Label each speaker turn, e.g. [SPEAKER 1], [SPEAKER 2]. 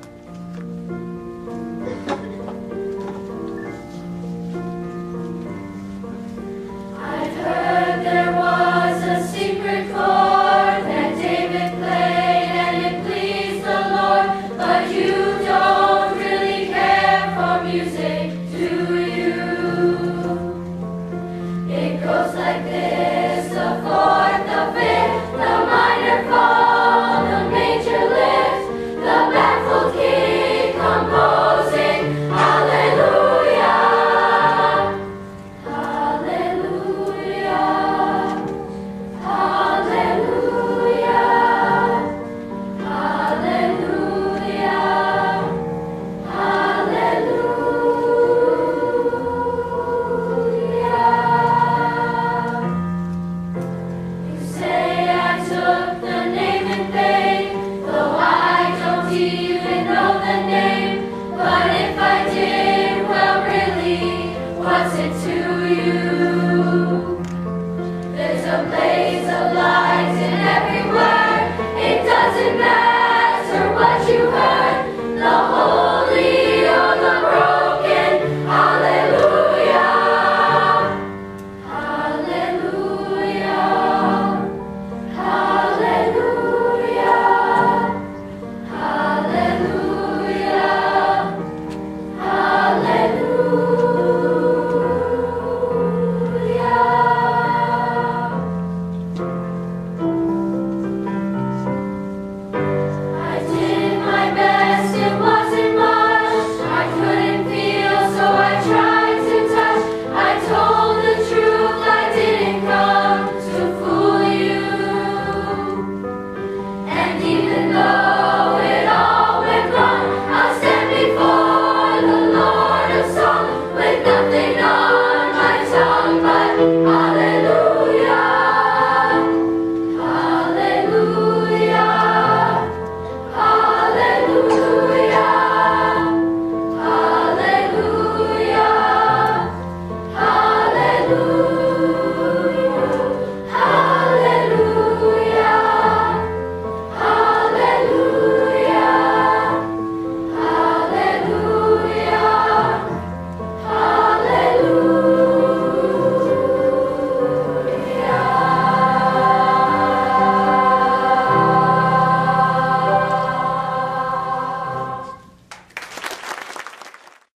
[SPEAKER 1] Mm-hmm. closer to